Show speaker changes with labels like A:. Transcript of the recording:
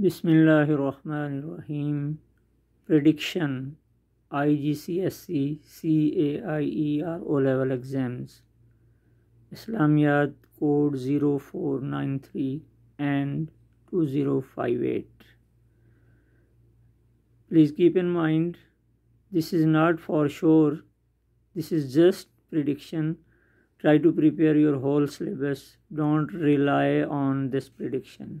A: Bismillahirrahmanirrahim. Prediction IGCSE CAIER O level exams. Islamiyat code 0493 and 2058. Please keep in mind this is not for sure, this is just prediction. Try to prepare your whole syllabus, don't rely on this prediction.